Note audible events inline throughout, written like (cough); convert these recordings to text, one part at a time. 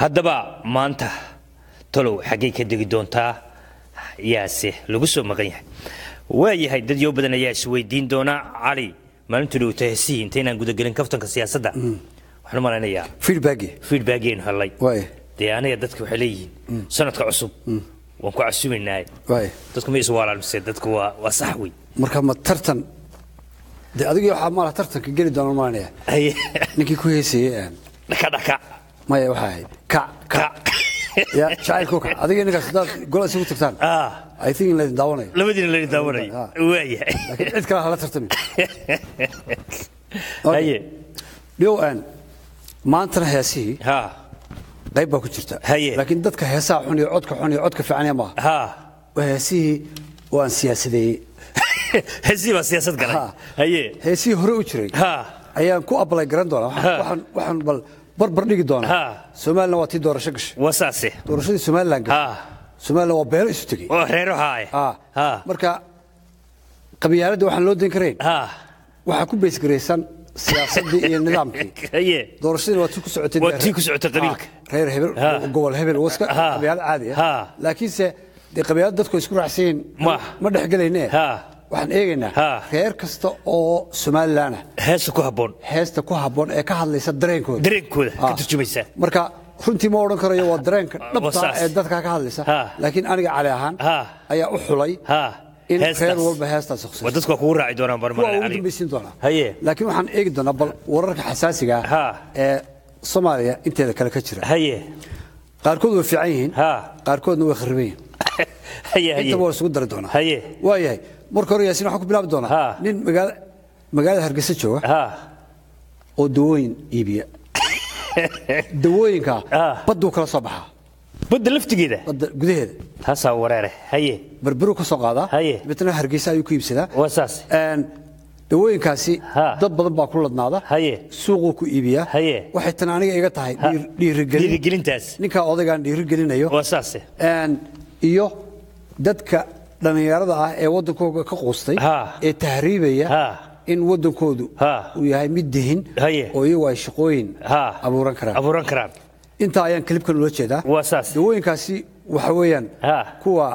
haddaba maanta talow xaggay ka degi doontaa yaase lagu soo maqan yahay. Waayahay dad yoo badan ayaa isweydiin doona. Cali maalintu dhowta hesihii intaynaan gudagelin kaftanka siyaasadda. Waxaan u malaynayaa feedbacki feedbackaynu hellay dee aniga dadka waxay leeyihiin sanadka cusub. Waan ku casuumaynaa dadku ma iswaalaan mise dadku waa sax wey marka ma tartan de adigii waxaa maala tartanka geli doona malanaya ninkii ku heesayey een dhaka dhaka maya waxaa ahayd adiga ninkaas haddaad gol isugu tagtaan? Ah. I think in laydin daawanayo labadiina la daawanayo Ah. waayahay. Laakiin cid kale hala tartami. (laughs) Haye. Dhiyow aan maantana heesihii qayb baa ku jirta. Haye. laakiin dadka heesaha xun iyo codka xun iyo codka fiicanya maaha ha. Waa heesihii oo aan siyaasadeeyey (laughs) hesii baa siyaasad galay. Ha. haye. Heesihii hore u jiray. Ayaan ku ablay garan doonaa. Waxaan bal barbar dhigi Ha. doonaa somalilan waa tii doorasho gashay doorashadii somalilan gashay ha. Somalilan waa beelo isu tegey. Oo reero haaye ha. Marka qabyaaladda waxaan loo dayn karayn waxaa ku beysgaraysan siyaasaddii iyo nidaamkii. (laughs) Doorashadii waa tii ku socotay Waa tii ku socotay qabiilka. Reer hebel gobol hebel Ha. qabyaalad caadi ah. Laakiinse dee qabyaalad dadku isku raacsan yihiin Ma. dhexgelayne. Waxaan eegaynaa reer kasta oo somalilan heesa ku habboon. heesta ku habboon ee ka hadlaysa dareenkooda. Dareenkooda ka Ah. turjumaysa marka runtii ma odhan karayo waa dareenka (laughs) dhabta ee dadka ka hadlaysa. Ha. laakiin aniga cali ahaan Ha. ayaa u xulay in reer walba heestaas khusayso dadku waa kugu raaci doonaan barmar ugu dambaysiin doonaa. Haye. Laakiin waxaan eegi doonaa bal wararka xasaasiga ah ee soomaaliya inteeda kale ka jira. Haye. Qaarkood way fiican yihiin qaarkoodna way khariban yihiin. (laughs) Intaba waa isugu dari doonaa. Waayahay marka hore yaasiin waxaan ku bilaabi doonaa nin magaala magaalada hargeysa jooga oo dawooyin iibiya. (laughs) Dawooyinka badduu kala soo baxaa badda laftigeeda? Badda gudaheeda. Taasaa wareere. Haye. Berberuu ka soo qaadaa Haye. dabeetana hargeysa ayuu ku iibsadaa waa saas. Dawooyinkaasi dad badan baa ku ladnaada. Haye. suuquu ku iibiyaa Haye. waxay tan aniga iga tahay Ha. dhiir- dhiirigelin. Dhiirigelintaas. Ninkaa odaygaan dhiirigelinayo. Iyo dadka dhallinyarada ah ee waddankooda ka quustay ee tahriibaya in waddankoodu uu yahay mid dihin oo iyagu ay shaqooyin ha. abuuran karaan. Intaa ayaan klibkan ula jeedaa dawooyinkaasi waxa weeyaan kuwa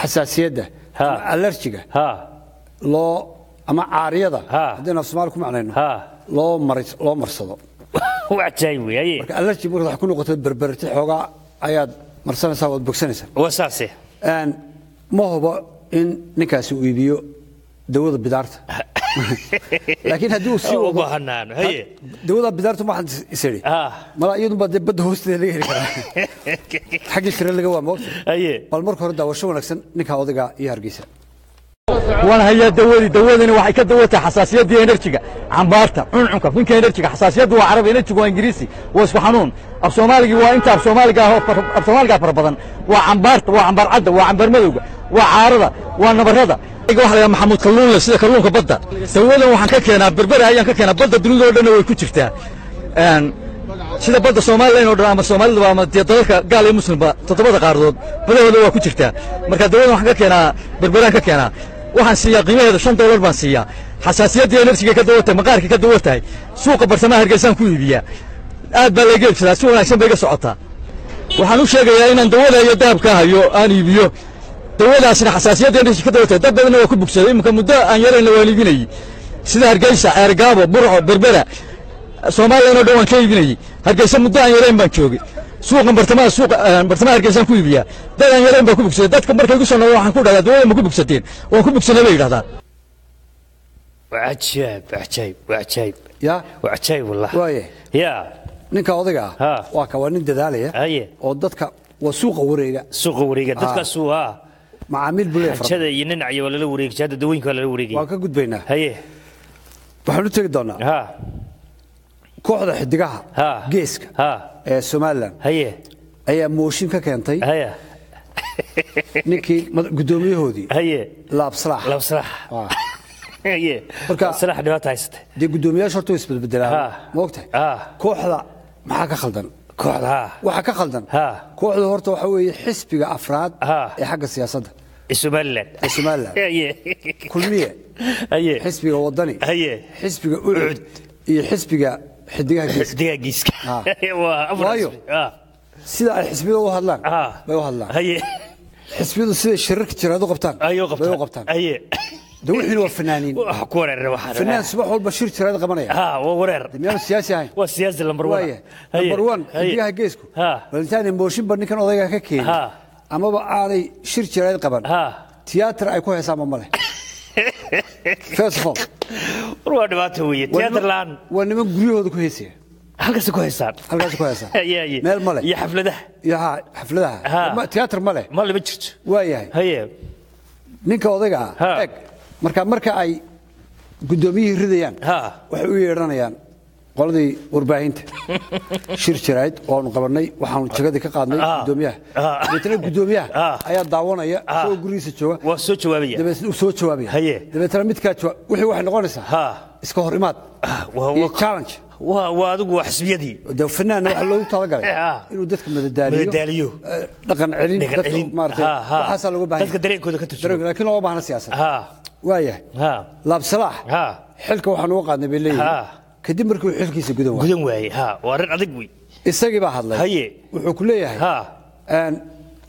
xasaasiyadda ama alerjiga loo ama caariyada Ha. haddaynu af soomaali ku macnayno loo marsado. (laughs) Marka alerji markaad wax ku noqoto berberti xoogaa ayaad marsanaysaa waad bogsanaysaa ma hubo in ninkaasi uu iibiyo dawada bidaarta. (laughs) Laakiin haddii uu sii wado dawada bidaarta waxaan isiri Ha. mala iyadunbaa dee badda hoosteeda laga heli karaa. (laughs) Xaggii shire laga waa moogta bal marka hore daawasho wanaagsan ninka odayga iyo hargeysa waan hayaa dawadii dawadani waxay ka dawataa xasaasiyaddii enerjiga. Cambaarta cuncunka ninka enerjiga xasaasiyaddu waa carabi enerjigu waa ingiriisi waa isku xanuun. Af soomaaligii waa inta af soomaaliga ah af soomaaliga fara badan. Waa cambaarta waa cambaar cadda waa cambaar madowga waa caarada waa nabarada. Waxa la maxamuud kalluunle sida kalluunka badda. Dawadan waxaan ka keenaa berbere ayaan ka keenaa badda dunida oo dhanna way ku jirtaa. Sida badda Soomaaliland oo dhan ama Soomaalida ama dee dalalka gaal iyo muslimba toddobada qaaradood badahooda waa ku jirtaa. Marka dawadan waxaan ka keenaa berberaan ka keenaa waxaan siiyaa qiimaheeda shan doolar baan siiyaa xasaasiyaddii enerjiga ka dawatahay maqaarkii ka dawatahay suuqa barsamaha hargeysaan ku iibiyaa aad baa layga iibsadaa si wanaagsan bay iga socotaa waxaan u sheegayaa inaan dawada iyo dahabka hayo aan iibiyo. Dawadaasina xasaasiyadda enerji ka dawatahay dad badanna waa ku bugsaday iminka muddo aan yarayna waan iibinayey sida hargeysa ceergaabo burco berbera soomaaliyan oo dhan waan ka iibinayey hargeysa muddo aan yarayn baan joogay suuqan bartamaha suuqa bartamaha hargeysaan ku iibiyaa dad aan yarayn baan ku bugsaday dadka markay igu soo noqdaan waxaan ku dhahdaa dawada ma ku bugsateen waan ku bugsanay bay yidhahdaan cajaayib waa cajaayib ya? Waa cajaayib wallah waaye. Ya. Ninka odayga ah waa ka waa nin dadaalaya Haye. oo dadka waa suuqa wareega. Suuqa wareega dadkaasu waa macaamiil buu leeyahay fara xajada iyo ninacyo waa lala wareegay hadda dawooyinka waa lala wareegay waan ka gudbaynaa haye waxaan u tegi doonaa. Ha. Kooxda xidigaha ha. geeska. Ha ee somalilan ayaa mooshin ka keentay. Ninkii Ah. (laughs) haysata dee guddoomiyaasha horta way isbedbedelaan Ha. ma ogtahay? Ha. kooxda maxaa ka khaldan? Waxa ka khaldan? Ha. kooxda horta waxa weeye xisbiga afraad ee xagga siyaasadda. Ee somaliland. Ee somalilan (laughs) haye. Kulmiye. Haye. Xisbiga wadani. Xisbiga ucud iyo xisbiga Ah. (laughs) Ah. sida ay xisbiyada u hadlaan. Ah. bay u hadlaan. Xisbiyadu siday shirarka jiraad u qabtaan. Bay u qabtaan. De wixiina waa fanaaniin. (laughs) Fanaan subax walba shir jiraad qabanaya. Waa wareer. Miyaanu siyaasi ahayn? Waa siyaasi lambar waaya number one xidigaha geesku. Balitaani mooshinba ninkan odayga ka keenin Ha. amaba aanay shir jiraad qaban. Tiyaatar ay ku heesaanba of all war waa tiyaatar niman- la'aan waa niman guryahooda ku heesaya halkaasi ku haysaan halkaas ku haye (laughs) meel male iyo xafladaha. Iyo ha xafladaha. Ha. Ma- tiyaatar male ma lama jirto. Waa yahay haye ninka odayga ah eg marka marka ay guddoomiyihii ridayaan waxay u yeedhanayaan qoladii warbaahinta. Shir jirayd oonu qabannay waxaanu jagadii ka qaadnay Ah. guddoomiyaha. Ah. dabeetana guddoomiyaha Ah. ayaa daawanaya isagoo gurigiisa jooga. Waa soo jawaabaya. Dabeetna uu soo jawaabaya. Haye. dabeetana midkaa jawaab wixii waxay noqonaysaa iska hor imaad iyo challenge. waa adigu waa xisbiyadii. De fanaanna waxaa loogu talagalay inuu dadka madadaaliyo eh, dhaqan celin dadka ha. waxaasaa looga baahan Dadka dareenkooda ka. Dareenkooda, laakiin looma baahna siyaasad ha. Waayahay. Ha. Laabsalaax ha. Xilka waxaan uga qaadnay bay leeyihiin. Kadib markii uu xilkiisa gudan waayay gudan waaye ha waa arrin adag wey isagii baa hadlay. Haye. wuxuu ku leeyahay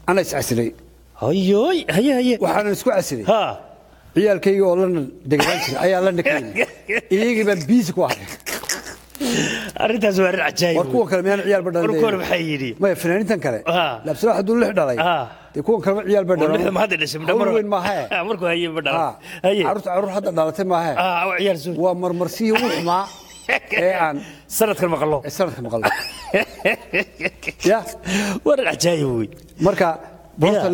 ana iscasilay hayoy haye haye. Waxaanan isku casilay ha. Ciyaalkayga oo lana deganaan jiray ayaa la nakayay iyagii baa biisi ku ahay. Arrintaas waa arrin cajaayib war kuwan kale miyaan ciyaal ba war dhalay kuwan maxay yidhi. Maya fanaaniintan kale. Ha. laabsalaax hadduu lix dhalay. Ha. dee kuwan kaleba ciyaal ba dhalay lixda ma hadda dhashay hawl weyn maahe markuu haye ma Ha. dhalan haye. Carruurta carruur hadda dhalatay maahe waa ciyaar soo waa marmarsihii u xumaa (laughs) ee aan sanadkan (laughs) ya. Cajaayib wey marka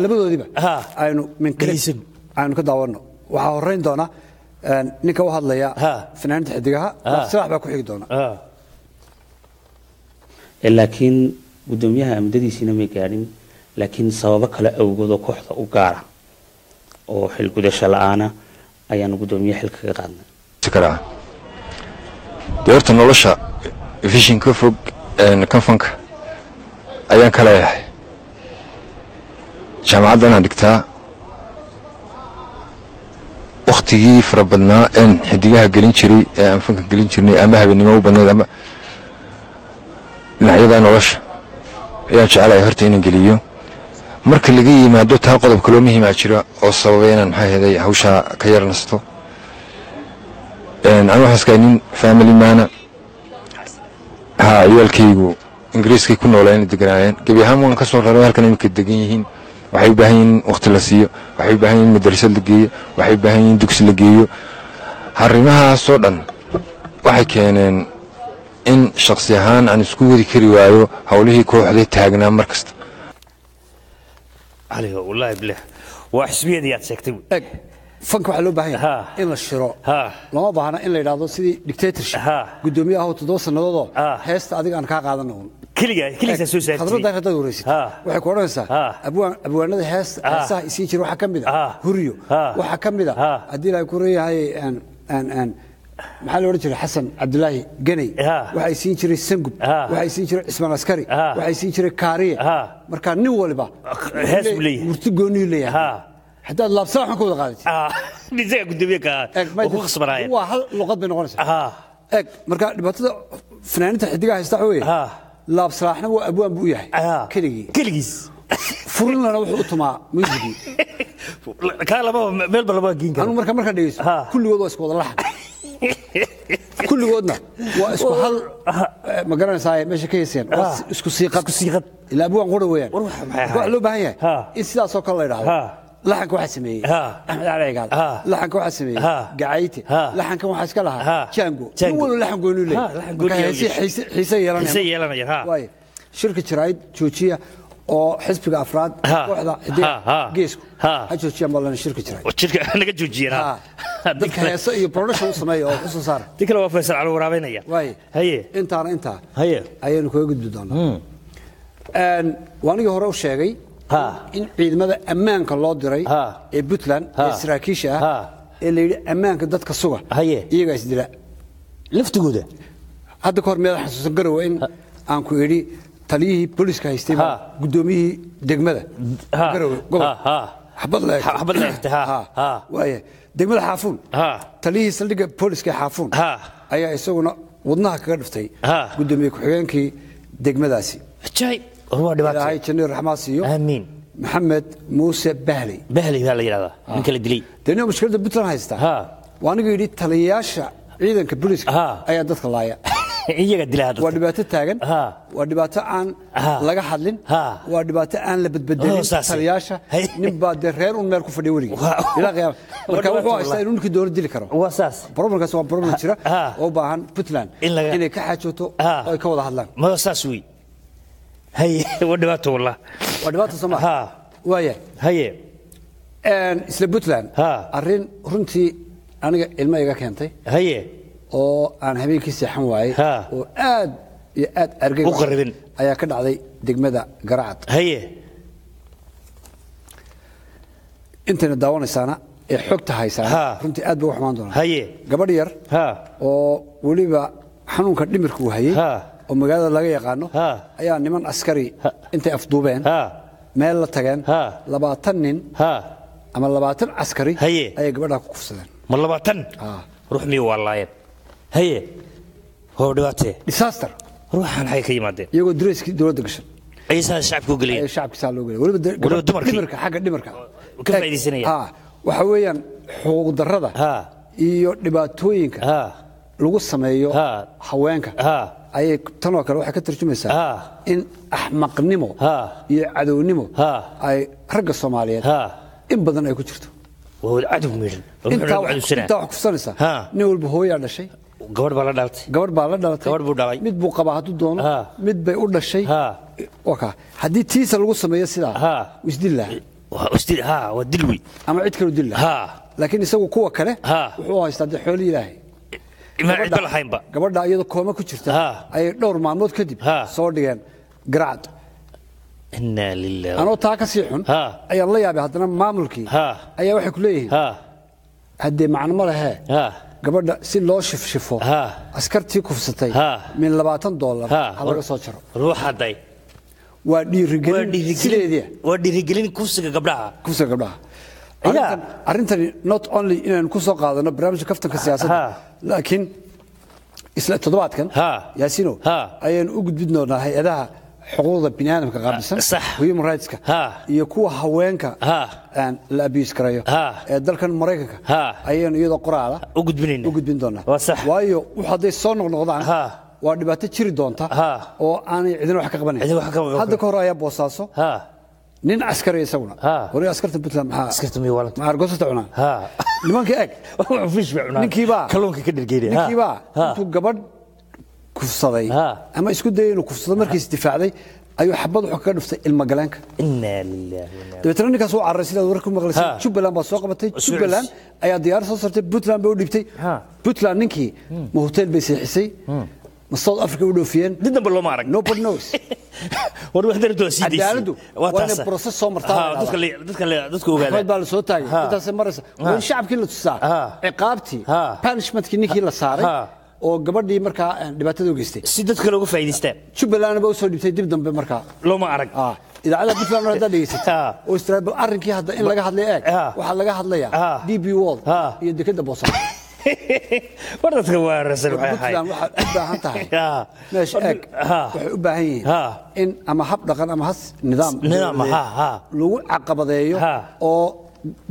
labadoodiiba Ha. aynu min aynu ka daawanno. Waxaa horeyn doona ninka u hadlaya Ha. fanaaniinta xidigaha Ha. silaax baa ku xigi doona. Ee, laakiin guddoomiyaha muddadiisiina may gaadhin laakiin sababo kale awgood oo kooxda u gaara oo xil gudasho la'aana ayaanu guddoomiye xil kaga qaadnay dee horta nolosha vishin ka fog kanfanka ayaan ka leeyahay. Jaamacaddan aan dhigtaa wakhtigii fara badnaa een xidigaha gelin jiray ee aan fanka gelin jirnay ama habeenimo u badnayd ama dhinacyada nolosha ayaan jecelahay horta inaan geliyo. Marka laga yimaado taa qodob kaloo muhiimaa jira oo sababay inaan maxaa heday hawshaa ka yar waxaan iskahay nin family maana ciyaalkaygu ingiriiskay ku noolayeen deganaayeen gebi ahaan waan ka soo raray halkan iminka degan yihiin. Waxay u baahan yihiin waqti la siiyo. Waxay u baahan yihiin madrasad la geeyo. Waxay u baahan yihiin dugsi la geeyo. Arrimahaasoo dhan waxay keeneen in shakhsi ahaan aan isku wadi kari waayo howlihii kooxday taagnaa mar kasta fanka waxaa loo baahan Ha. yahay in la shiro. Lama baahna in la yidhaahdo sidii dictatorship. Guddoomiye ahoo toddoba sannadoodoo heesta adiga aan kaa qaadana un keligaa keligiisaa soo saartay khadradda haddaad wareysid Ha. waxay ku odhanaysaa Ha. abwaan abwaanada hees Ha. heesaha isiin jira waxaa ka mid Ha. a huriyo waxaa ka mid a Ha. haddii ilaahay ku reeyahay maxaa la odhan jiray? Xasan cabdulaahi geney Ha. waxay siin jiray sangub waxay siin jiray cismaan askari. Waxay siin jiray kaariye. Marka nin waliba murti gooniyuu leeyahay. Ha. Haddaad laabsala xun ka wada qaadatid ah isaga guddoomiye ka Eg, oo ku khasbanaayeen waa hal luqad bay noqonaysaa ha eg marka dhibaatada fanaaniinta xidigaha haysta waxa weeye Ha. laabsalaaxna waa abwaan buu u yahay ha keligii keligiis furinlana wuxuu u tumaa muusigii kaa lama meelba lama geen anu karo marka markaa dhegeyso kulligood waa isku wada laxan kulligoodna waa isku hal ma garanaysaa meesha ka heeseen waa isku siiqad ilaa abwaan qura weeyaan Marka waxaa loo baahan yahay Ha. in sidaasoo kale la idhaahdo Ha. Laxanka waxaa sameeyey. Axmed cali cigaal laxanka waxaa sameeyey. Gacayte laxankan waxaa iska Ha. lahaa jango nin walba laxan gooni gooni marka xiise- yeelanaya shirka jiraayid joojiya oo xisbiga afraad kooxda ha. geesku. Ha. joojiyaan ballan shirka jiraayid. Oo jirka (laughs) naga Ha. dadka heeso iyo production u sameeya oo ku soo saara (laughs) ti kale waa faysal cali waraabeynaya. Waaye haye. Intaana intaa haye. Ayaynu kaga gudbi doonaa. Een, waa anigii hore u sheegay. In ciidamada ammaanka loo diray ee puntland ee saraakiisha Ha. ah ee la yidhi ammaanka dadka suga. Iyagaa isdila laftigooda. Hadda ka hor miyaad xasuusan garowa in aan ku idhi taliyihii booliska haystay guddoomiyihii degmada. Garowe gobol degmada xaafuun. Taliyihii saldhigga booliska ee xaafuun ayaa isaguna wadnaha kaga dhiftay Ha. gudoomiye ku-xigeenkii degmadaasi ilaahay dhibaato janiir raxmaas iyo aamiin maxamed muuse bahley bahli baa la yidhahdaa. Nin kala dilay. Deni mushkiladda puntland haystaa? Ha. waa aniga yidhi taliyayaasha ciidanka booliiska ayaa dadka laaya. (laughs) Iyaga dilaa waa dhibaato taagan. Waa dhibaato aan laga hadlin. Ha. waa dhibaato aan la Oh, badbedelin saas. taliyayaasha Hay. nin baa dee reer un meel ku fadhiya weligii ilaa qiyaama (laughs) marka wuxuu haystaa inuu ninkii doono dili karo. Waa saas problemkaas waa problem jira oo u baahan puntland. Inay ka xaajooto oo ay ka wada hadlaan. Ma saas wey isla (laughs) puntland Ha. arrin runtii aniga ilmo iga keentay. Oo aan habeenkii seexan waayey oo aad iyo aad argay ayaa ka dhacday degmada garacad intayna daawanaysaana ee xogta haysaana. Ha. runtii aad bay u xumaan doonaa. Gabadh yar. Ha. Oo weliba xanuunka dhimirka uu hayey Ha. Oo magaalada laga yaqaano ayaa niman askari intay afduubeen. Meel la tageen. Labaatan nin ama labaatan askari ayay gabadhaa ku kufsadeen. Ma labaatan? Ruux waa laayeen. Haye. Hoo dhibaatee. Disaster. Ruuxan xay ka yimaadeen. Iyagoo dareyskii dowladda gashan. Ayay saa shacabka u geliyeen. Shacabkiisaa loo de- Weliba dumarkii. dhimirka xagga dhimirka. Ka faa'iidaysanaya. Waxa weeyaan xuquuq darrada iyo dhibaatooyinka lagu sameeyo Ha. haweenka. Ha. Ayay tanoo kale waxay ka tarjumaysaa in axmaqnimo iyo cadownimo ay ragga soomaaliyeed in badan ay ku jirto. Intaa nin walba hooyaa dhashay. Gabadh baa la dhalatay. Gabadh baa la dhalatay. Gabadh buu dhalay. mid buu qabaa hadduu doono mid bay u dhashay. Haddii tiisa lagu sameeyo sidaa Ha. wuu isdili lahaa waa isdil ha waa dil wey ama cid kale u dili lahaa ha. Laakiin isagu kuwa kale wuxuu haystaa dee xooli ilaahay gabadha iyadoo kooma ku jirta ayay dhowr maalmood kadib soo dhigeen garacad anoo taa ka sii xun ayaan la yaabay haddana maamulkii. Ayaa waxay ku leeyihiin haddee macno ma lehee ha. Gabadha si loo shifshifo askartii kufsatay min labaatan doolar ha. laga soo jaro. Waa dhiirigelin kufsiga gabdhaha arrintani not only inaan ku soo qaadano barnaamijka kaftanka siyaasadda laakiin isla toddobaadkan yaasino ayaan u gudbin doonaa hay'adaha xuquuqda biniaadamka qaabilsan human rightska iyo kuwa haweenka la abuse karayo. Ha. ee dalkan maraykanka ayaynu iyadoo qoraala u gudbin doonaa waa sax. Waayo hadday soo noqnoqdaan waa dhibaato jiri doonta oo aanay cidina wax ka qabanayn. Cidina wax ka qaban- hadda ka hor ayaa boosaaso nin askari isaguna. Hore askarta puntland ma argosata cunaan ha. Nimanka eg. (laughs) Fish bay cunaan ninkiibaa intuu gabadh kufsaday ama isku dayay inuu kufsado markiis difaacday ayuu xabad wuxuu kaga dhuftay ilmagaleenka dabeetana ninkaas uu cararay sidaad warka ku maqlaysay Ha. jubbaland baa soo qabatay. Jubbaland ayaa diyaar soo sartay. Puntland bay u dhiibtay. Ha. puntland ninkii ma hotel bay seexisay ma south africa u dhoofiyeen did damba looma arag nobody knows war wax darto waa sii daysay Cadaaladdu waa process soo martaa dadka dadka dadka ogaada baa la soo taagay Ha. intaasay maraysa waa shacabkii la tusaa ciqaabtii punishmentkii ninkii la saaray oo gabadhii markaa dhibaatada u geystay si dadka looga faa'iidaystaan jubbalandna ba u soo dhibtay dib dambe markaa looma arag idaacadda puntland mar haddaad dhegaysatay Ha. oo istiraad bal arrinkii hadda in laga hadlay eeg waxaa laga hadlayaa Ha. d b world Ha. iyo dekeda boosaaso war dadka waa rasan waxay puntland ahayd waxaad u baahan (laughs) yihiin in ama hab dhaqan ama has nidaam lagu caqabadeeyo oo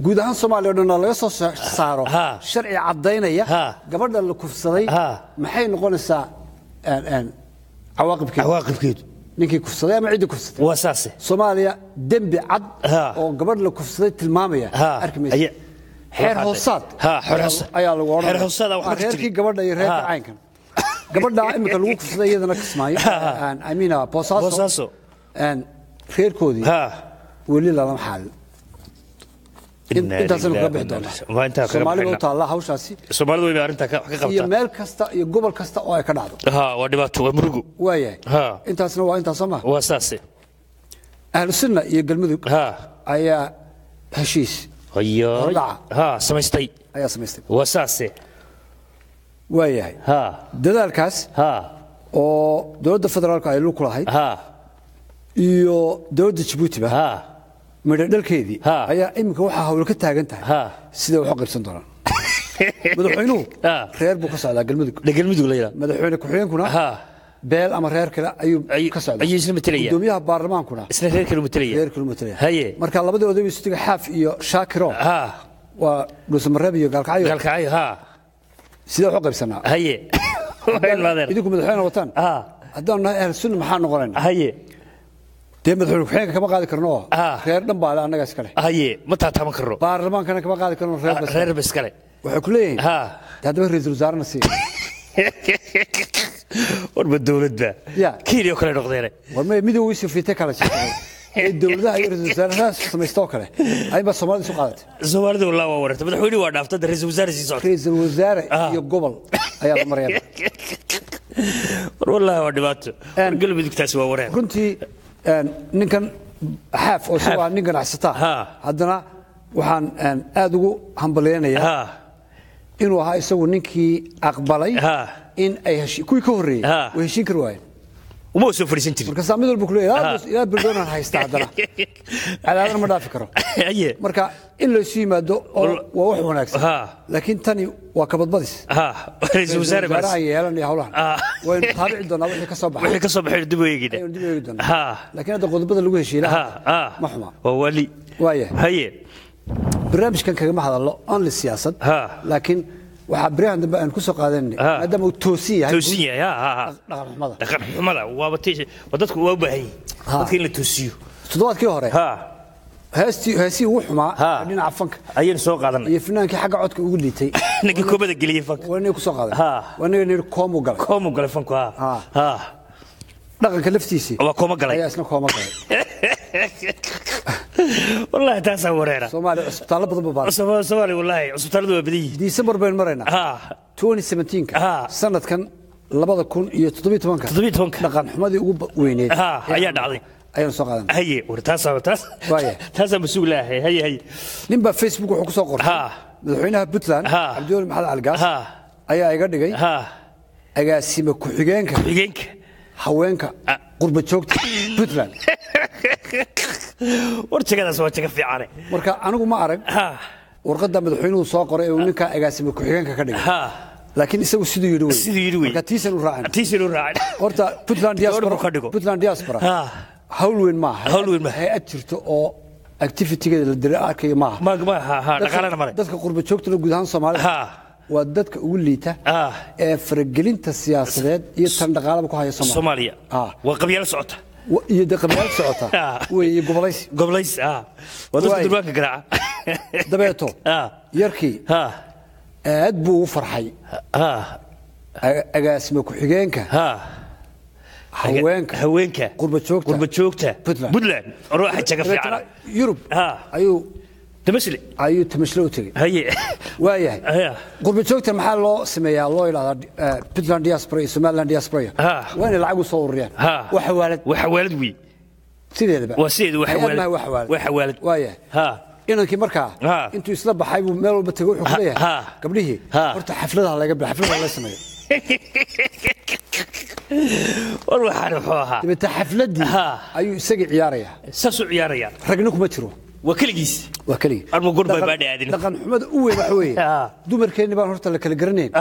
guud ahaan soomaaliya o dhan oo laga soo sa- saaro. Ha. sharci caddaynaya Ha. gabadha la kufsaday maxay noqonaysaa cawaaqibkeedu? Ninkii kufsaday ama ciddii kufsatay waa saase. Soomaaliya dembi cad oo gabadh la kufsaday tilmaamaya. Ha. Arki maysa Aya- xeer Waxaa- hoosaad Ha, xeer hoosaad. ayaa lagu odhanaya. Xeer hoosaad aa wax Waa ka jiri. reerkii gabadha iyo reerka caynkan. Gabadha imika lagu kufsaday iyadana kismaayo uh, boosaaso. Een, reerkoodii. Weli lalama xaalin intaasaynu kaga bixi doonaa. soomaaliba u taalla hawshaasi. iyo meel kasta iyo gobol kasta oo ay ka dhacdo. Ha waa dhibaato waa murugo. Waayahay Ha. intaasna waa intaas soo maha waa saase. Ahlu sunna iyo galmudug ayaa heshiis waayahay ha dadaalkaas ha oo dowladda federaalka ay lug ku lahayd ha iyo dowladda jabuutiba ha midho dhalkeedii Ha. ayaa iminka waxaa hawlo ka taagan tahay Ha. siday wax u qaybsan doonaan madaxweynuhu reer buu ka socdaa galmudug madaxweyne ku-xigeenkuna ha beel ama reer kale ayuu ka socdaa isla matalaya. gudoomiyaha baarlamaankuna isna reer kale matalaya reer kale matalaya haye. Marka labadii oday istiga xaaf iyo shaakiro ha. Waa dhuusamareeb iyo gaalkacyo gaalkacyo ha. Sidee wax u qaybsanaa? Haye. (laughs) Idinku madaxweyne wataan. Ha. Haddaan nahay ahlu sunna maxaa noqonaynaa haye. Dee madaxweyne ku-xigeenka kama qaadi karno? Oo reer dhan baale annaga iskale. Haye. Ma taataaban karno baarlamaankana kama qaadi karno reer bas reer baskale waxay ku leeyihiin haddaba ra'iisul wasaarena sii (laughs) (laughs) warba dowladba Ya. kiini oo kale noqdeene war may midowgii sufriite kala jirtay ee dowladaha iyo ra'isul wasaarahaas samaystoo kale. Ayba soomaalida isu qaadatay soomaalida walaa waa wararta madaxweyne waa dhaaftay ra'iisul wasaare sii socota. Ra'iisul wasaare Ah. iyo gobol ayaa la marayana (laughs) war wallaahi waa dhibaato. War galmudugtaasi waa wareer runtii ninkan xaaf oo Xaaf. isagoo nin ganacsataa Ha. haddana waxaan aad ugu hambalyaynayaa ha inuu ahaa isagu ninkii aqbalay in ay kuwii ka horreeyey way heshiin kari waayeen uma soo fadhiisan jirin. Markaasaa mid walba Ha. ilaa bildoonaan haysta haddana. (laughs) Cadaadana ma dhaafi karo. Marka in laysu yimaado oo waa wax wanaagsan. Laakiin tani waa kabadbadis ha. (laughs) Ra'isul wasaare baas wasaaraha yeelan iyo hawlahan. Ah. waynu taabici doonaa wixii ka soo baxay. Wixii ka soo baxay dib u eegina ayaynu dib u eegi doonaa. Laakiin hadda qodobada lagu ha. Ma xuma. Waa wali. Waaya haye barnaamijkan kagama hadallo only siyaasad laakiin waxaa beryahan dambe aan ku soo qaadanay maadaama uu toosin yahay toosin yahay ha ha ha. dhaqan xumada dhaqan xumada waaba tii waa dadku waa u baahan yihiin dadka in la toosiyo. Toddobaadkii hore heestii heesii ugu xumaa dhinaca fanka ayaynu soo qaadanay. Iyo finaankii xagga codka ugu liitay. (laughs) Ninkii koobada geliyey fanka. waa inay ku soo qaadan waa inaga nidhi koomu galay. Koomu galay fanku ha. Ha. ha. Dhaqanka laftiisii waa kooma galay. ayaa isna kooma galay (laughs) (laughs) wallaahi taasaa wareera soomaaliya cisbitaallo badan baa Sooma- soomaaliya wallaahi cusbitaaladu waa badan yihiin disembar baynu maraynaa ha 2017 Ha. sanadkan labada kun iyo toddobiyo tobanka toddobiyo tobanka. dhaqan xumadii ugu weyneed. Ha, ayaa dhacday. ayaanu soo qaadan haye war taasaa taas Waaya. taasaa masuul laahay haye haye nin baa facebook wuxuu ku soo qortay. Ha. madaxweynaha puntland cabdiweli maxamed algaas ha ayaa iga dhigay ha agaasime ku-xigeenka xigeenka haweenka Ah. qurba joogta (laughs) puntland (laughs) war jagadaas waa jaga fiicane marka anigu ma arag. Warqadda madaxweynuhu soo qoray ee uu ninkaa agaasime ku-xigeenka ka dhigay. Laakiin isagu siduu yidhi wey siduu yidhi wey marka tiisan u raacin. Tiisin u raacin. Horta puntland diaspora ka dhigo. puntland diaspora. Ha. Hawl weyn maaha Hawl weyn maaha. hay'ad jirto oo activitygeeda la dira arkayo maaha ma ma ha ha Dadka- dhaqaalana male dadka qurba joogtana guud ahaan soomaalida ha. waa dadka ugu liita Ah. ee faragelinta siyaasadeed iyo tan dhaqaalaba ku haya soomaaliya. Ah. waa qabyaalo socota iyo de qabiilad socota wey gobolays ha. Waa durbaanka garaaca dabeeto yarkii aad buu ugu farxay ha. A- agaasime ku-xigeenka ha haweenka haweenka qurba joogta qurba joogta Puntland. puntland ruuxa jaga fiican yurub ayuu tamasli ayuu tamashlo u tegey. Haye. Waayahay Aya. qurba joogta maxaa loo sameeyaa? Loo idhahdaa eh, puntland diaspora iyo somaliland diaspora. Waa inay lacag u soo ururiyaan. Waa xawaalad waa xawaalad wey sideedaba. Waa sideeda waa xawaalad waa xawaalad waa xawaalad waayahay ha. inankii markaa intuu isla baxay buu meel walba tegey wuxuu ku Ha, leeyahay ha. gabdhihii horta xafladaha laga bila xafladaha la sameeyo. (laughs) War waxaan wuxuu ahaa. Dabeete xafladii Ha. ayuu isagii ciyaarayaa. Saasuu ciyaaraya ragna kuma jiro waa gurba Dhaqan- xumada u weyn waxa weeye. (laughs) Ha. dumarkeenni baan horta la kala garanayn.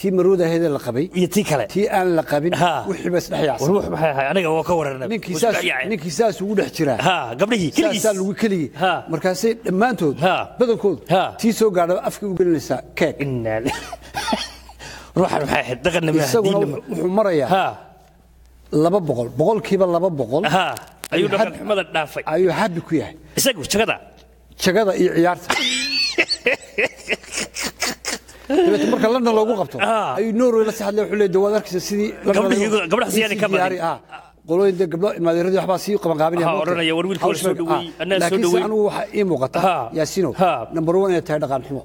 Tii marooda ahaydee la qabay. Iyo tii kale. Tii aan la qabin. Ha. wixii ba isdhex yaacsan wax maxay ahay aniga waa ka wararna ninkii saas ninkii saas ugu dhex jiraa. Ha gabdhihii keligiis. saasaa lagu keligii. Markaasay dhammaantood Ha. badankoodu tii soo gaadha afkii u gelinaysaa keeg. (laughs) Ruuxan maxay ahayd? Dhaqanna maaha isaguna wuxuu marayaa laba boqol boqolkiiba laba boqol ayuu dhaqan hab- xumada dhaafay. Ayuu habi ku yahay. Isagu jagada. Jagada iyo ciyaarta. Dabeete marka london loogu qabto (laughs) Ah. ayuu norway la hadlay wuxuu leeyahay waad arkaysa sidii gabdhaha siyaani ka badin. Ah. qolooyin dee gabdho ilmaadeeradii waxbaa sii ah. laakiinse dhaweey. anigu waxaa ii muuqata Ha. yaasino Ha. number one inay tahay dhaqan xumo.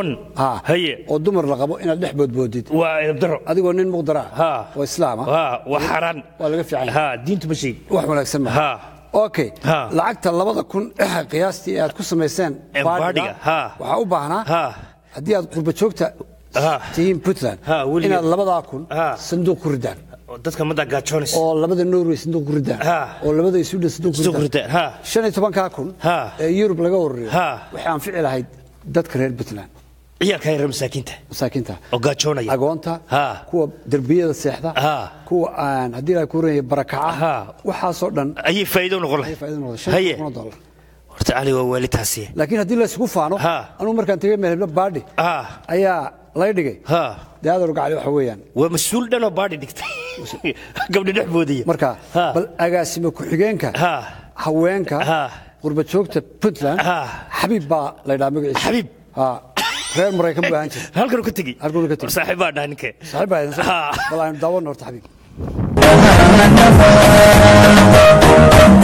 One? Ha. haye. Oo dumar la qabo inaad dhex boodboodid. Waa edabdaro adigoo nin muqdara. Ha. Oo islaam ah. Ha waa xaaraan waa laga fiican diintu ma sheeg wax wanaagsan ma. Okay lacagta labada kun eh, qiyaastii aad ku samayseen Ee, baadhiga waxaa u baahnaa Ha. haddii aad qurba joogta tihiin puntland inaad labadaa kun sanduuq ku ridaan oo labada norway sanduuq ku ridaan Ha. oo labada iyo tobankaa kun ee yurub laga Ha. waxay anfici lahayd dadka reer puntland. Agoonta kuwa derbiyada seexda kuwa aan haddii la kuuraya barakaca waxaasoo dhan horta cali waa waalitaasi laakiin haddii la isugu faano Ha. anugu markaan tegay meelhebla baadhi ayaa lay dhigay. Dee adoor gacali waxa weeyaan. Waa mas'uul dhanoo baadhi dhigtay. Gabdhi dhex boodaya. Marka bal agaasimo ku-xigeenka Ha. haweenka Ha. qurba joogta puntland xabiib baa la ydhaha magaciisa. Xabiib. Reer maraykan buu ahaan jiray. (laughs) Halkan ka tegi. Halkanuu ka tegi. Saaxiib baa dhaha ninka saaxiib baa idin Ha. bal aynu daawan horta xabiib (laughs)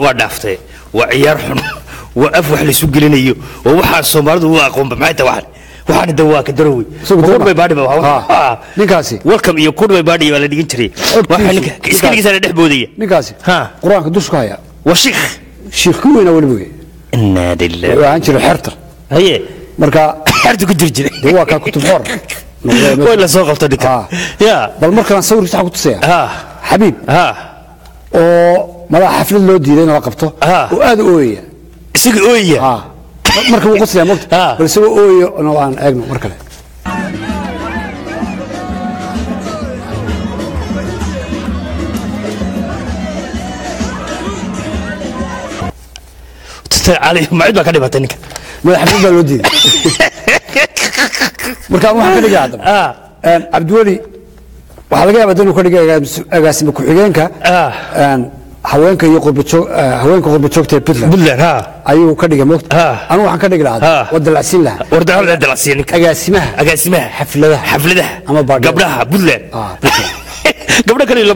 Waa dhaaftay waa ciyaar xun waa af wax laysu gelinayo oo waxaa soomaalidu u aqoonba maxay tahay waxan? Waxaana da waa ka dama. kudbay baadhi ba. Ninkaasi. welcome iyo kudbay baadhi baa la dhigan jiray. Waxa ninka ninkaasi. iskaligiisa la dhex boodaya. Ninkaasi. Ha. qur'aanka dusha ka haya. Waa shiikh. Shiikh ku weyna weliba wey inaa lilah wuxuu ahaan jiray xerta. Haye. Marka xerta ku jiri jiray. dee waa kaa kutub xor (laughs) way la soo qabta ninka. Ya. Bal markaan sawirkiisa waxaan ku tusaya ha. Xabiib. Ha. Oo madaxa xaflad loo diiday in la qabto. Oo aad u ooyaya isaga ooya Ha. marka wuu qoslaya mogta bal isagoo ooyo no aan eegno mar kale. Macid baa ka dhibatay ninka. Madax xaflad baa loo diiday. (laughs) Marka waxaan ka Een, cabdiweli waxaa laga yaabaa inuu ka dhigay agaas- agaasimo ku-xigeenka. Een, haweenka iyo eh, haweenka qurbajoogta ee puntland. Buntland ha. Ayuu ka dhigay mogta Ah. anigu waxaan ka dhigi lahaa Ah. waa dalacsiin lahaa. Wardaal la dalacsiya ninka agaasimaha. Agaasimaha. Xafladaha. Xafladaha. Ama baadhiyada. gabdhaha buntland Ah, (laughs) Puntland. gabdha kale la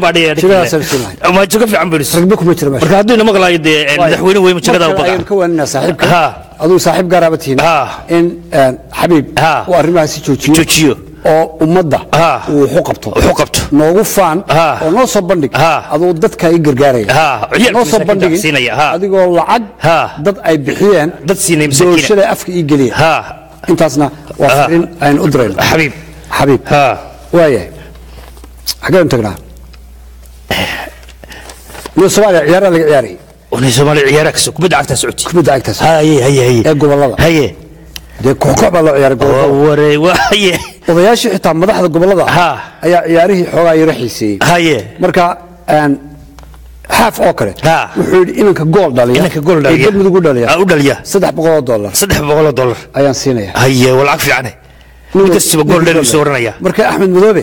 lahayn. ma jago fiican yidhi. ragbi kuma jira marka hadduu ina maqlaayo dee madaxweyne wey jagada u ayaan ka waanina saaxiibka. Aduu saaxiib gaaraaba tihiin in een, xabiib uu arrimahaasi joojiyo. Joojiyo oo ummadda Ha. uu qabto. Wuxuu qabto. Noogu faan Ha. oo noo soo bandhig. Ha. aduu dadka i gargaaraya. Ha. Ciyaalka noo soo bandhigin. adigoo lacag dad ay bixiyeen. Dad siinay masaakiina. doorashada afka ii geliya. Intaasna waa Ha. fariin aynu u dirayno xabiib. Xabiib. Ha waayahay xageenu tagnaa? Iyo soomaaliya ciyaaraha laga ciyaarayay. Wana soomaaliya ciyaaraha kubadda cagtaa socoti kubadda haye haye. Ee gobollada. Haye dee koox koox baa loo ciyaaray gobollada ware waa haye. Odayaashii xitaa madaxda gobollada ayaa ciyaarihii xoogaa yara xiiseeyey. Haye. Marka xaaf oo kale wuxuu yidhi inanka gool dhaliya inanka gool ee dhaliya galmudug u dhaliya saddex boqol oo dollar. Saddex boqol oo dollar. Ayaan siinaya. Haye waa lacag fiicane nin kastaba gool buu soo oranaya. marka axmed madoobe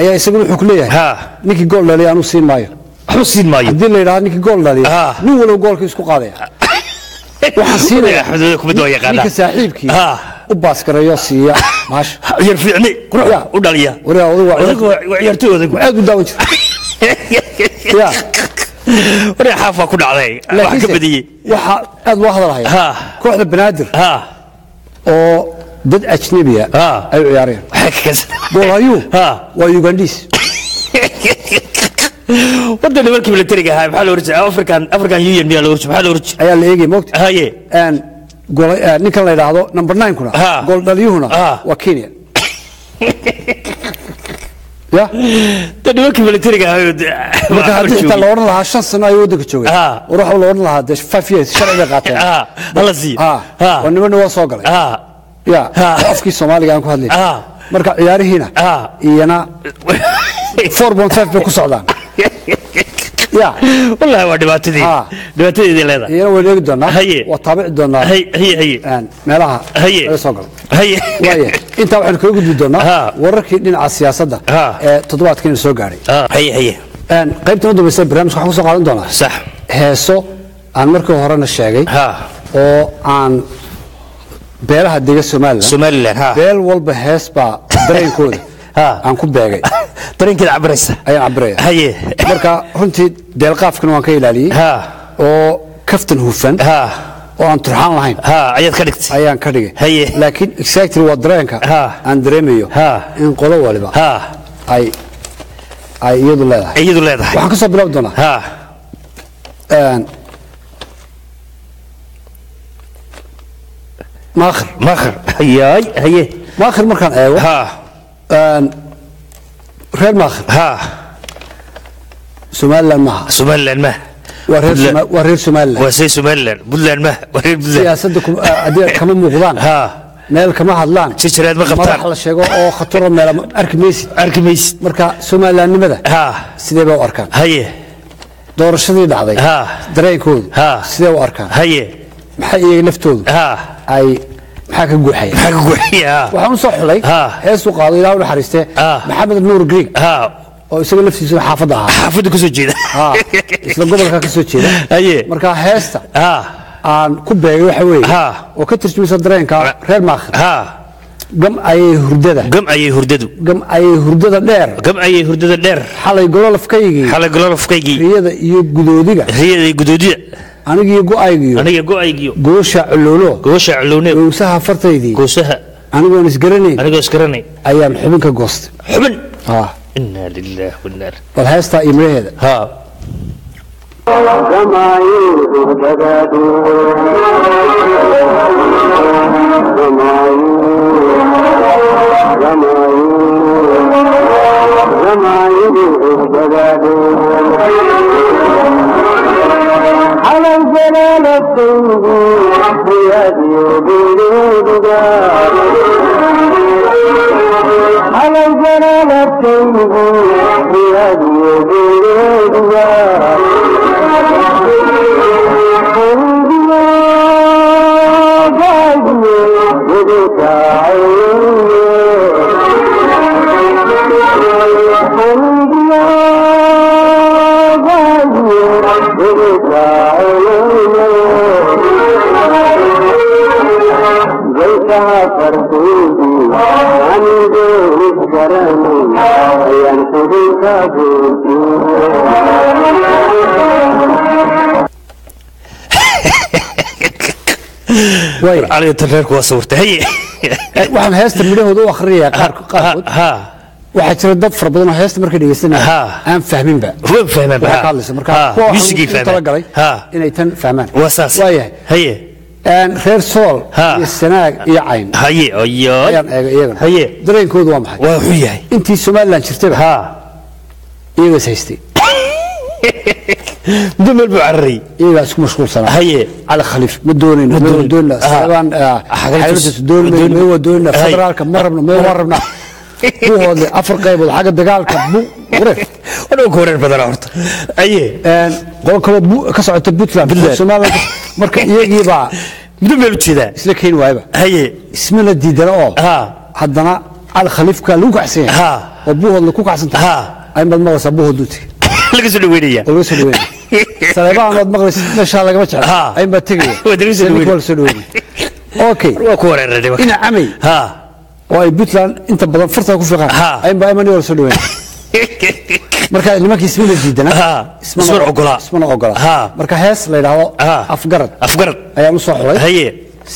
ayaa isaguna wuxuu ku leeyahay Ha. ninkii gool dhaliya anuu siin maayo. Waxba siin maayo. Haddii la yidhahdo ninkii gool dhaliya Ha. nin walow goolka isku qaadaya waxaan siinaya axmed kubadda waa yaqaanaa ninka saaxiibkii Ha. u baaskareeyo siiya maasha (laughs) ciyaar fiicne qurux. Ya. u dhaliya. Wariga odagu waa ciyaartoy odagu aad u daawan jira (laughs) ya. Waree xaaf waa ku dhacday. Wax ka badiyey. waxaa aad loo hadalhaya. Ha. kooxda banaadir oo dad ajnabiya ay u keensan goolhayuu Ha. waa ugandhiis wadda nimankii militariga ahaa maxaa la oran jiray? African african union miyaa la oran jiray? Maxaa la oran jiray? Ayaa la eegaya mogta haye gool- eh, ninkan la yidhaahdo number nine kuna. Ha. gooldhaliyuhuna Ha. waa kenya. (laughs) Ya? Da nimankii militariga ahaa marka haddii xitaa la odhan lahaa shan sano ayuu waddanka joogay. Waxa la odhan lahaa dee five years sharci bay qaateen ha hala ha waa nimanna waa soo galay. Ya. Afkii soomaaliga aan ku hadlay. Ha. marka ciyaarihiina iyana (laughs) four point five bay ku socdaan (laughs) wallahi waa dhibaatadii Ha. dhibaatadeedii leedahay. Iyana waynu eegi doonaa Haye. waa taabici doonaa. Haye haye meelaha. Haye. laga soo galo. Haye waaya intaa waxaynu kaga gudbi doonaa wararkii dhinaca siyaasadda ee toddobaadkiina soo gaadhay Ha, haye haye qaybtan u dambaysa barnaamijka waxaan ku soo qaadan doonaa. Sax. Heeso aan markii horena sheegay oo aan beelaha dega somalilan somalilan ha. beel walba hees baa dareenkooda. (laughs) aan ku beegay. (laughs) Dareenkeeda cabaraysa ayaan cabiraya haye marka runtii deelqaafkana waan ka ilaaliyey. Ha. Oo kaftan hufan. Ha. Oo aan turxaan lahayn. Ha ayaad ka dhigtay. Ayaan ka dhigay. Haye. laakiin exactly waa dareenka Ha. aan dareemayo. Ha. in qolo waliba ha. ay ay iyadu leedahay. Iyadu leedahay. Waxaan ka soo bilaabi doonaa. Maakhir makhar hayaay haye maakhir markaan eego somalilan maaha somalilan ma. Waa reer somalilan waa say somalilan puntland ma. Waa reer puntland siyaasadda ah, haddii kama muuqdaan ha. Meel kama hadlaan. Jijiraad ma qabtaan madax la sheego oo khataro meel arki maysid arki maysid marka somalilandnimada ha. Sidee bay u arkaan? Haye. Doorashadii dhacday. Ha. dareenkoodu? Ha. sidee u arkaan? Haye. Maxay iyaga laftoodu ha. Ay (laughs) waxaan u soo xulay. Heesuu qaado naxariistee Ha. maxamed nuur greeg oo isaga laftiisu xaafadda ahaa. Xaafadda ka soo jeeda. Isla gobolka ka soo jeeda. (laughs) Marka heesta aan ku beegay waxa weeye. Oo ka turjumaysa dareenka reer maakhir gam ayay hurdada. Gam ayay hurdadu. Gam ayay hurdada dheer. Gam ayay hurdada dheer. Xalay gololafkaygii xalay gololofkaygii riyada iyo gudoodiga. Riyada iyo gudoodida anigiyo go'aygiyo. Goosha gowsaha fartaydii goosaha anigoon isgaranayn ayaan xubin ka goostay. Xubin. Ha. inaa lilaah wanaar bal heestaa iyo midhaheeda ha way aniga (laughs) tan reerku waa sawirtay haye waxaan heesta midhahooda u akrinayaa qaar qaarkood waxaa jira dad fara badan oo heesta markay dhegeysanaya aan fahminba. Ka hadlaysa marka kuwa waxaan talagalay ha. inay tan fahmaan. Waayahay reer sool iyo sanaag iyo cayn. Haye oyoy ayaan eegay iyagana haye. Dareenkoodu waa maxay? Waa wuxuu yahay. Intii somalilan jirtayba ha. Iyagaas haystay (laughs) dumel buu cararay iyagaa isku mashquulsanaa. Haye. Cali khaliif ma doonayno ma doonin. doonayno saabaan Xagaltus. xagaltus doonayno Doonayno. ma waa doonayno Hay. federaalka ma rabno ma waa rabna. Buu (laughs) hoodlay afar qaybood xagga dagaalka bu wareer wadhow ka wareer badana horta. Een, qolo kaloo ka socota puntland. Puntland. somaliland marka iyagiibaa isla keeni waayaba haye. Ismana diidana oo ha. haddana cali khaliifka lagu Ha. oo buuhoodla ku kacsanta Ha. ay mad maqlaysaa buuhoodlu tegi (laughs) laga soo dhaweynaya oo laga soo dhaweynaya (laughs) saleebaan waad maqlaysa meeshaa lagama ayn baa tegaya laga soo dhaweynaya. (laughs) okay. Waa ku wareeray ina camay ha. oo ay puntland inta badan fartaa ku ayn baa imani waa soo dhaweynaya marka nimankii ismana diidana. Ismana ogolaa. ismana ogolaa Ha. marka hees la yidhaahdo Ha. afgarad. Afgarad. Ayaan u soo xulay haye.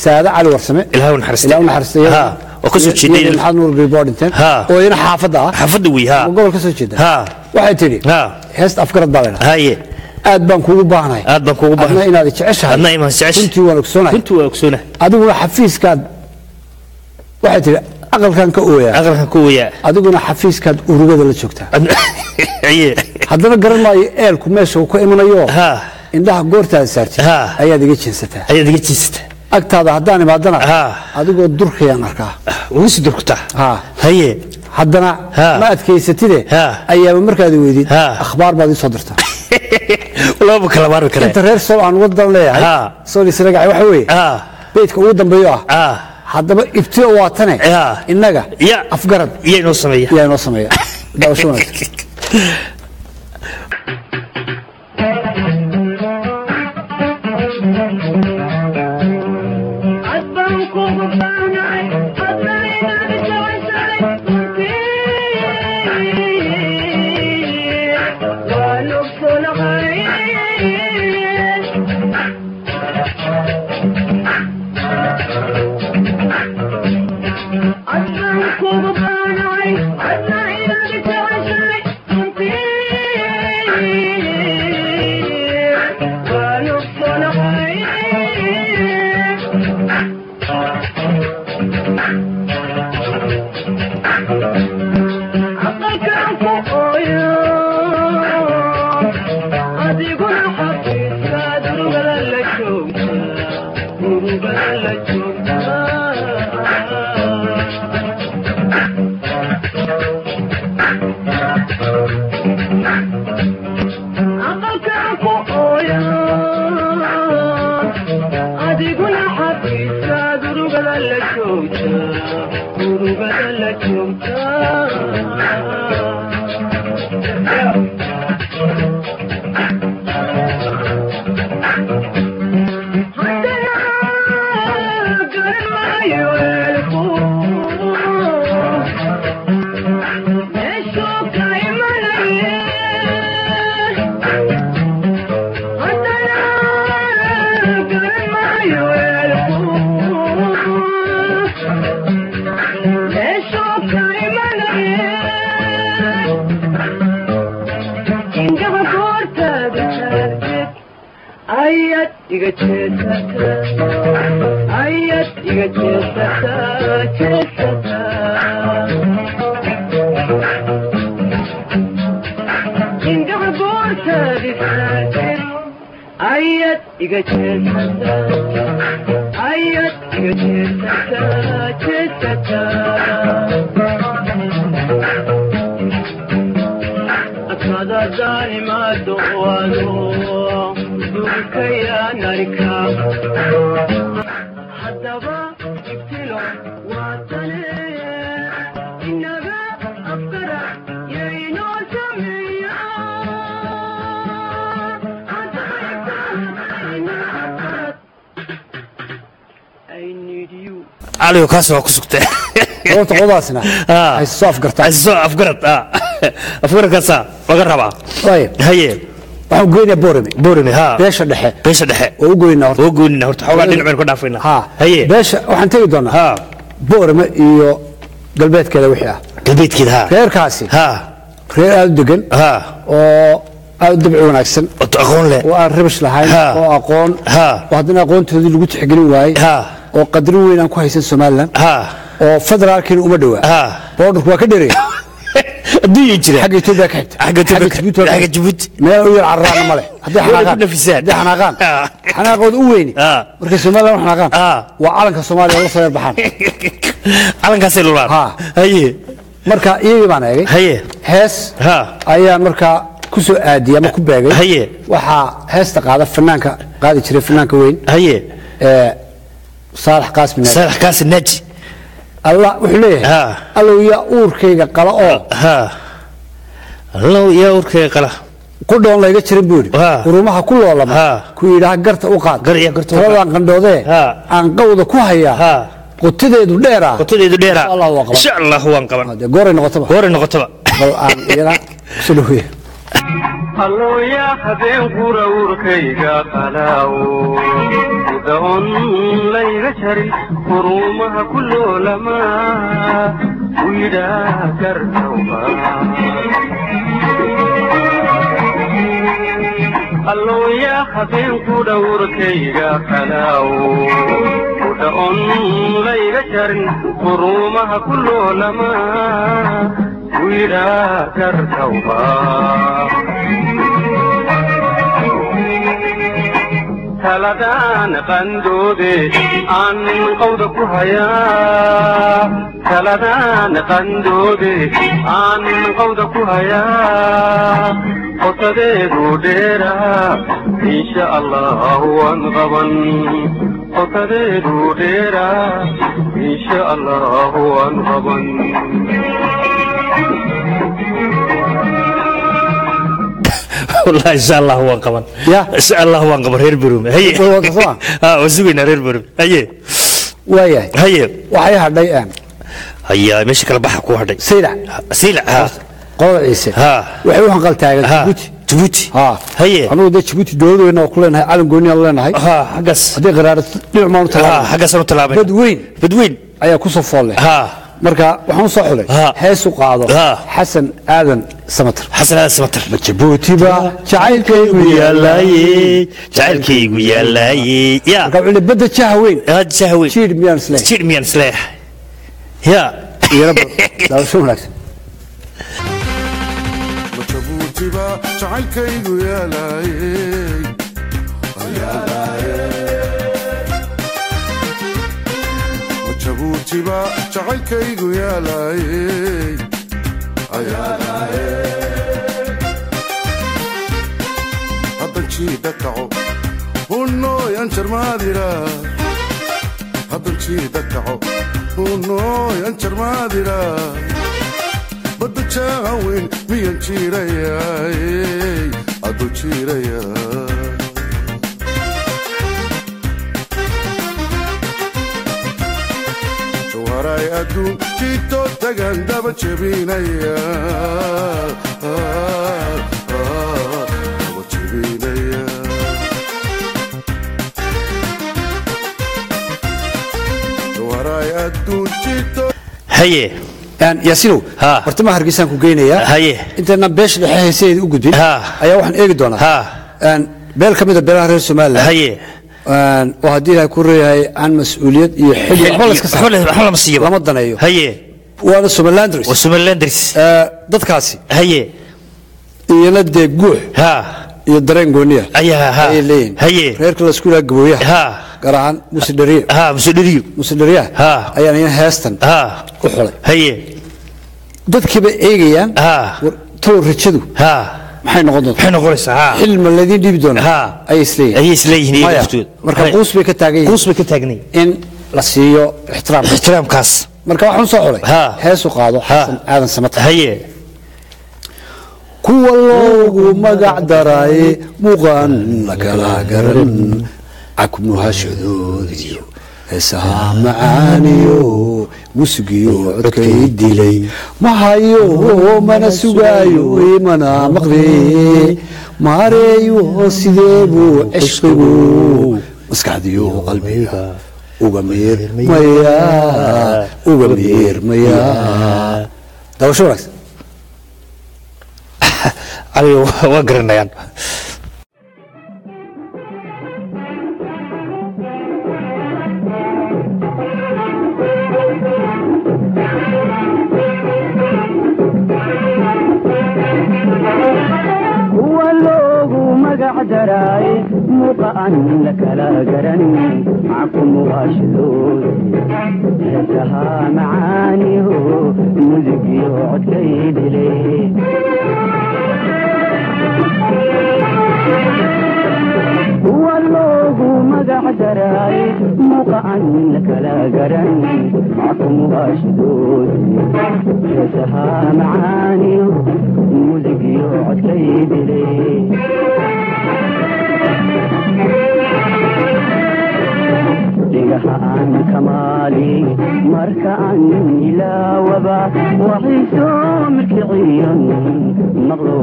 Saada cali warsame. Ilaahu naxariistay. ilaahu naxariistay Ha. oo ka soo jeeday maxamed nuur garibo dhinteen Ha. oo ina xaafadda ah. Xaafadda wey ha. Oo gobol ka soo jeeda. Waxay tidhi heesta afgarad baa laydhaha haye. Aad baan kuugu baahnahay aad baan kuugu baahnay. adna inaad jeceshahay. Adna imaan jeceshahay. runtii waan ogsoonahay runtu waa ogsoona adiguna xafiiskaad waxay tidhi aqalkan ka ooyaa adiguna xafiiskaad urugada la joogtaa. Haye haddana garan maayo eelku meesha uu ka imanayo ha. indhaha goortaada saartid ayaad iga jeensataa agtaada haddaan imaadana adigoo durkayaan arkaa. Ugu sii durkutaa Ha. haye. Haddana Ha. ma adkaysatide ayaaba markaad weydid akhbaar baad ii soo dirtaa inta reer sool aan wadan leeyahay Ha. sool isragac waxa weeye beydka ugu dambeeyo ah haddaba ibtio waa tane ya afgarad. Yaa inoo sameeya (laughs) caligo kaas waa ku sugtay sababta qodadaasna (laughs) Ah. afgartaan asiso afgarad ah. Afgaradkaasa laga rabaa. Haye. Waxaan goynaa boorame borame ha. Beesha dhexe. Beesha dhexe. Oo u goynaa horta. Oo goynina horta. Xoogaa dhinac baynu ka dhaafayna. Ha. Haye. Beesha waxaan tegi doonaa. Ha. Boorame iyo galbeedkeeda wixii ah. Galbeedkeeda ha. Reerkaasi. Ha. Reer aada u degan ha. Oo aada u dabci wanaagsan. Oto aqoon leh. Oo aan rabash lahayn Ha. oo aqoon. Ha. oo haddana aqoontoodii lagu tixgelin waayey ha oo qadarin weyn aan ku haysan somalilan oo federaalkiina uma dhowaa. Ha. Boordarku waa ka dheereey (laughs) adduunya jira xagga etoobiya ka xigta. Xagga ka xagga. Djibouti. meel u yar carraana male (laughs) hadday Way ku xanaaqaan hadday xanaaqaan. Xanaaqooda u weyni Ha. markay somalilan u xanaaqaan waa calanka soomaaliya la soo yar baxaan. (laughs) Calankaasay lulaan. Ha. haye. Marka iyagii baan eegay haye. hees ha. ayaan markaa ku soo aadiyey ama ku beegay Haye. waxaa heesta qaada fanaanka qaadi jiray fanaanka weyn. Haye. Ee saalax qaasmi naaji allah wuxuu leeyahay Ha. allow yaa uurkayga qala oo. Allow yaa urkayga qala. Ku dhoon layga jirin buu yidhi. Ha. urumaha ku loolama ku yidhaha garta u qaad. Taladaan qandhoodee. Aan qawda ku hayaa. Ha. Qutadeedu dheeraa. Qotadeedu dheera Insha Allah waan qaban gooray noqotaba. Gooray noqotaba. Bal aan iyana (laughs) dhaweeya hallooya habeen qura urkayga qalaawo udaon layga jarin hurumaha ku loolama u yidhaa gartawba hallooya habeen qudha urkayga qalaawo udaon layga jarin hurumaha ku loolama u yidhaa gartawba taladaan qandoode aan qawda ku hayaa taladaan qandoode aan qawda ku hayaa qotadeedu dheeraa insha allah waan qaban qotadeedu dheeraa insha allah waan qaban والله ان شاء الله هو قبل يا. ان شاء الله هو قبل رير بروم هي Way wada soo ah? ها وسوينا رير بروم هي waayahay هي waxay hadhay aan هيا ماشي كلا بحا كو هدي saylac سيلع ها qolada ciise ها waxay u hanqal taagan ها jabuuti جيبوتي ha هي anugu dee jabuuti dowlad weyn oo ku leenahay calan gooni aan leenahay ها حقس haddii qaraarad dhinac maanu ها talaabay حقس انا طلابين dad weyn بدوين ayaa ku soo fool leh ها marka waxaan u soo xulay. Heesu qaado. Xasan aadan samatir xasan aadan samatir ma jabuutiba jacaylkaygu yaalaaye jacaylkaygu yaalaaye ya. Marka wuxuu badda jaha weyn. Jaha weyn. Jiir miyaan is leeyahay jiir miyaan is leeyahay ya. Yaraba daawasho wanaagsan. Jabuutiba jacaylkaygu yaalaaye jabuutiba jacaylkaygu yaalaayey haddan jiida kaco hunooyan jarmaadira haddan jiida kaco hunooyan jarmaadira badda jaaweyn miyan jiirayaay aduu jiiraya maray adduun jito tagaan daba jabinaya haye. Yaasinow bartamaha hargeysaan ku geynayaa haye. Intaynaan beesha dhexe heesaheeda u gudbin. Ayaa waxaan eegi doonaa. Beel ka mida beelaha reer somalilan haye oo haddii ilahay ku reeyahay aan mas'uuliyad iyo xil waxba la iska waxba saaro la- waxba lama siiyo. lama daneeyo haye. Waana Ee, dadkaasi. Haye. Iyana dee guux. Ha. Iyo dareen gooniya. Ayay leeyihiin haye. Reerka la isku yidhaha gabooyaha ha. Gaar ahaan musedhiriyo musidhariyaha Ha. ayaan iyana heestan ha. u xulay. Haye. Dadkiiba eegayaan tow rajadu. Ha maxay noqon doontaa maxay noqonaysaa? Xil ma laydin dhiibi doonaa Ha. ayay isleeyihin ayay isleeyihiin iyaga laftooda. marka quus bay ka taagan yihiin quus bay ka taagnay in la siiyo ixtiraam. Ixtiraamkaas. Marka waxaan soo xulay heesu qaado xasan aadan samata haye. Kuwa loogu magac daraaye muuqaan la kala garan cagmuhashadoodiyo heesaha macaaniyo musigiyo codkay dilay. ma hayo mana sugaayo mana maqde maareeyo sidee buu cishqigu maskaxdiyo qalbiga uga miirmaya uga miirmaya dabasho wanaagsan. (laughs) (laughs) Waa garanayaan muuqa aan la kala garan mackumuwaashadoodi heesaha macaaniho musigyo codkay dilay kuwa loogu magac daray muuqa aan la kala garan mackumuwaashadoodi heesaha macaaniho musigyo codkay dilay dhigaha aan kamaali marka aan ilaawaba waxiisoo mirkiciyon maqlo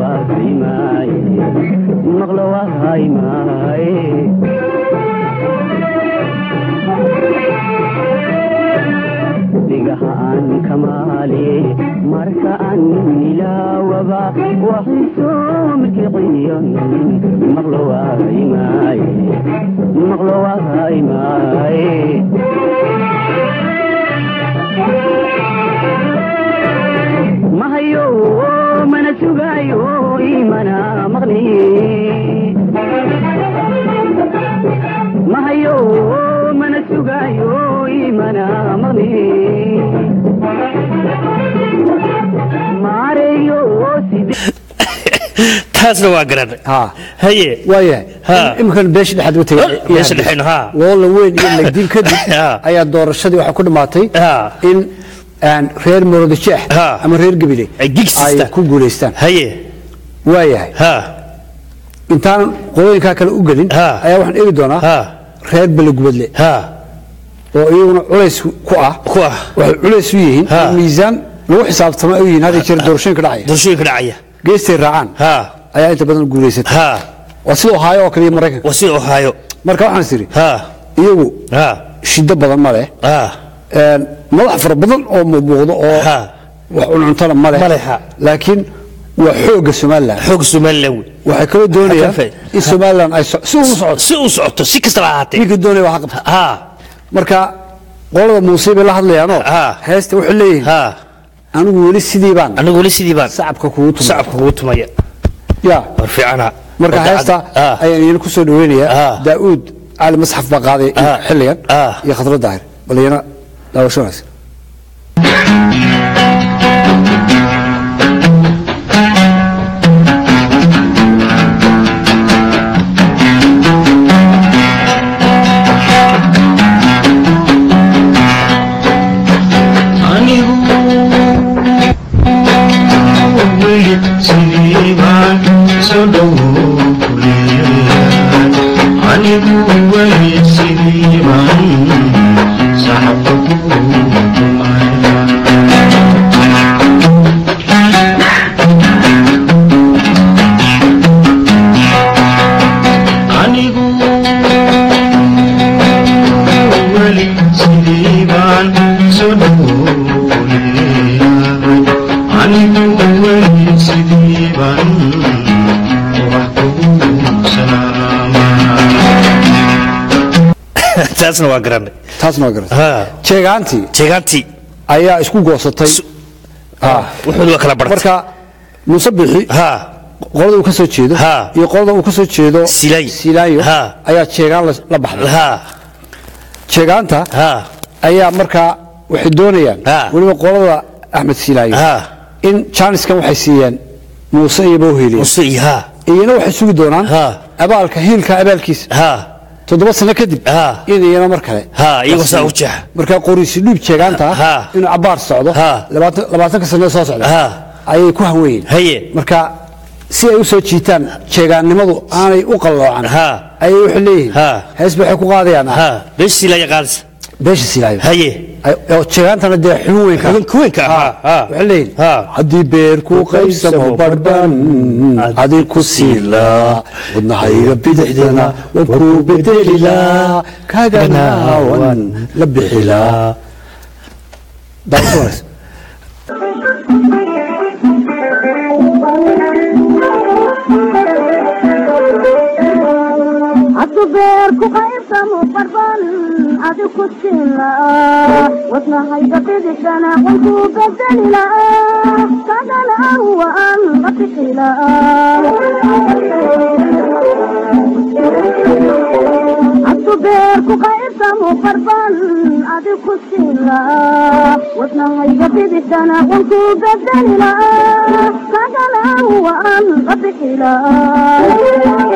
dhigaha aan kamaali marka aan ilaawaba waxiisoo mirkiciyon maqlo wahaymaaye maqlo wahaymaaye mahayo mana sugaayo imana maqli mahayo taasna waa garanay ha haye waayahay Ha. iminkan beesha dhexaad loola weyn iyo legdiin kadib Ha. ayaa doorashadii waxaa ku dhammaatay Ha. in aan reer morodjeex Ha. ama reer gebile Ay ku guulaystaan haye waayahay ha intaan qolooyinkaa kale u gelin ayaa waxaan eegi doonaa ha reer belegubadle ha oo iyaguna culays ku ah ku ah. waxay culays u yihiin miisaan lagu xisaabtama ay u yihiin hadda jeer doorashooyinka dhacaya. Doorashooyinka dhacaya. Geestay raacaan. Ha. Ayaa inta badan guulaysata ha. Waa sida ohaayo oo kale maraykanka. Waa sida ohaayo marka waxaan is idhi ha. iyagu ha. shiddo badan ma leh. Ha. Een, madax fara badan oo muuqdo oo Ha. wax cuncuntana ma leh. Laakiin waa xoogga somalilan xoog somalilan wey. Waxay kaloo doonayaan in somalilan ay si uu socoto. Si uu socoto si kastaba ha ahaatee. Ninkii doonaya waxa qabta ha marka qolada muuse bay la hadlayaanoo Ha. heesta waxay leeyihiin anigu weli sidii baan. Anigu weli sidii baan. Sacabka kugu tuma sacabka kugu tumaya. Ya. War fiicana. Marka heesta ayaan idin ku soo dhaweynayaa. Ha. daa'uud cali masxaf baa qaaday xilligan iyo khadro daahir. Bal iyana daawasho wanaagsan anigu (laughs) taasna waa garanay taasna waa garatay ha jeegaantii jeegaantii ayaa isku goosatay. Ah. wuxuudu waa kala bartay. Marka muuse bixi ha qolada uu ka soo jeedo iyo qolada uu ka soo jeedo Silaayo. ayaa jeegaan la- baxday. Jeegaanta ayaa markaa waxay doonayaan weliba qolada axmed silaayo in jaaniskan waxay siiyeen muuse iyo bowheliya muuse iyo ha iyana waxay sugi doonaan abaalka hiilka abaalkiisa toddoba sano kadib Ha. in iyana mar kale. Markaa qoriisi dhiib jeegaanta inuu cabaar socdo. Labaatanka sano soo socda ayay ku haye. Marka si ay u soo jiitaan jeegaannimadu aanay u qalloocan ayay waxay leeyihiin hees waxay ku qaadayaan ah, haddii beer ku qaybsamo bardhan adi ku siilaa wadnahayga bidixdana waan ku bedelilaa kaganaawan la bixilaa beer ku qaybsamo barban adi ku sila wadnahayga bidixdana wanku bedelila kadana waan la bixila haddu beer ku qaybsamo barban adi ku sila wadnahayga bidixdana wanku bedelila kadana waan la bixila kalama baqayleen nafta laba bahood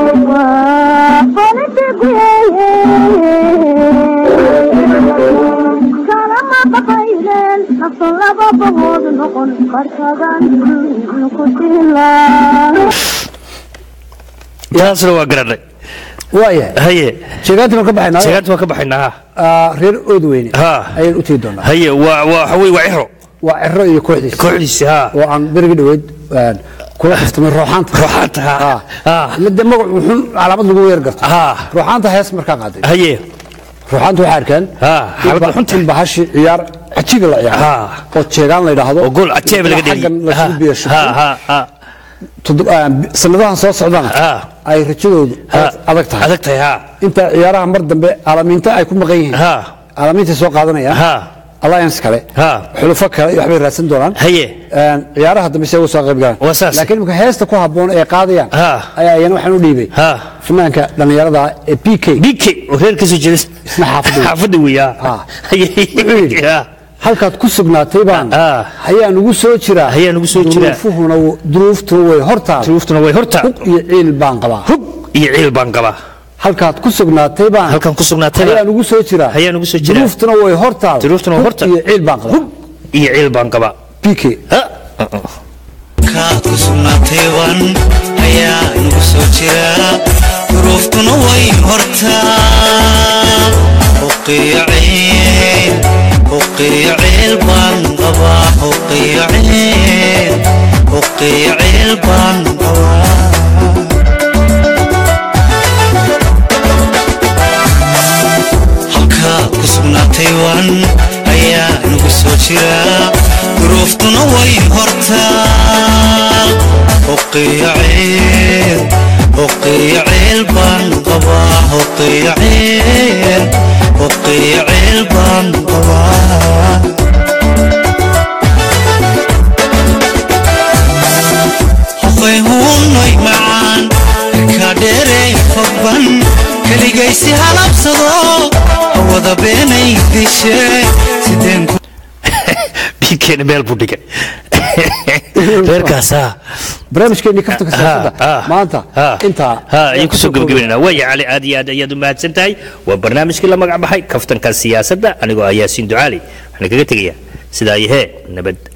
laba bahood noqon fasadan kusila taasna waa garanay waayahay haye. Jeegaantii baan ka baxaynaa jeegaanta waan ka baxaynaa ha reer oodweyne. Ha. ayaan u tegi doonaa. Haye waa waa waxa weye waa ciro. Waa ciro iyo kooxdiisa. Kooxdiisi ha. Oo aan berigi dhoweyd een, kula kaftamay rooxaanta. Rooxaanta, ha. Ha. dee magac wuxun calaamad lagu weer garto. Ha. rooxaanta hees markaa qaaday haye. Rooxaanta waxay arkeen Ha, ba- xunta. bahashi ciyaar cajiga la ciyaaro oo jeegaan la yidhaahdo oo gool cajeeb laga dhigay sanadahan soo socdana ay rajadoodu adag tahay adag tahay ha. Inta ciyaaraha mar dambe caalamiinta ay ku maqan yihiin ha. Caalamiintay soo qaadanayaan ha. Alliance kale. Xulufo kale waxbay raadsan doonaan haye ciyaaraha dambe si uga soo qayb galaan laakiin imika heesta ku habboon ee qaadayaan ayaa iyana waxaan u dhiibay fanaanka dhallinyarada ee p k. Bk oo reer ka soo jeeda Isna xaafadda wey. Halkaad ku sugnaatay baan. Ha. hayaan ugu soo jiraa. Hayaan ugu soo jiraa. duruufuhuna duruuftuna way hortaal duruuftuna way hortaa hug iyo ciil baan qabaa. Hub iyo ciil baan qabaa. Halkaad ku sugnaatay baan. Halkan ku sugnaatay hayaan ugu soo jiraa. Hayaan ugu soo jiraa. duruuftuna way hortaal Duruuftuna way hug hortaal. iyo ciil baan qabaa. Hub iyo ciil baan qabaa. P k. Ha! Kaad ku sugnaatayban ayaa nugu soo jira duruuftuna way hortaa huqiyo ciil huqiyo ciil baan qabaa huqiyo ciil baan qabaa halkaad ku sugnaatay wan ayaa nugu soo jira duruuftuna way hortaa huqiyo ciil baan qabaa huqiyo ciil baan qabaa hoqay huunay macaan ka dheereey fogban keligaysi halabsado hawada beenay dishe (laughs) meel buu dhigay. Reerkaas ha barnaamijkeennii kaftanka siyaasadda maanta ha, intaa ha ayaan ku soo gabagabaynaa waaya cali aad iyo aad ayaad u mahadsan tahay waa barnaamijkii la magac baxay kaftanka siyaasadda anigoo ah yaasiin ducaali waxaan kaga tegayaa sidaa iyo hee nabad